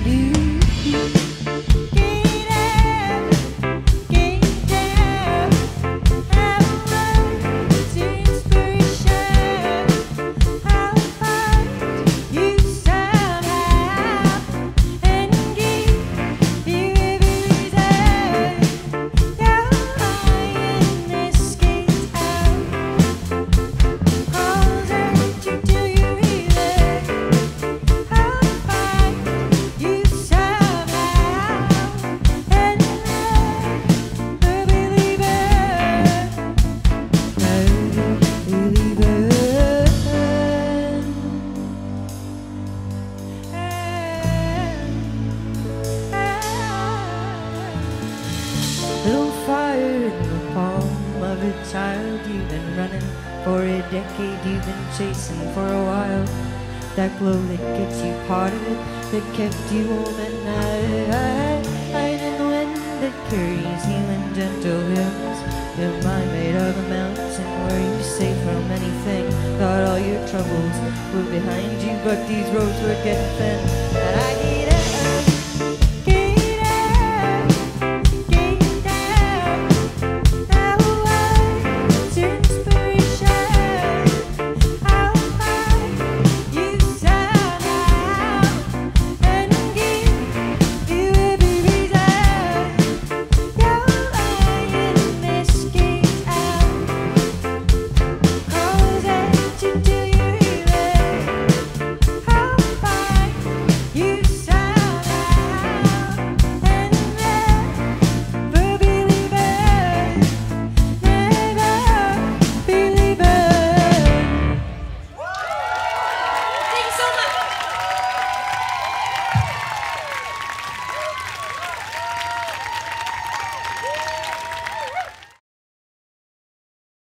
do. Beloved child you've been running for a decade, you've been chasing for a while. That glow that gets you part of it, that kept you warm at night. Hiding the wind that carries you in gentle hymns. Your mind made of a mountain where you safe from anything. Thought all your troubles were behind you, but these roads were getting thin. And I need.